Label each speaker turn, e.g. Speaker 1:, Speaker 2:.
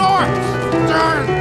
Speaker 1: north! Turn!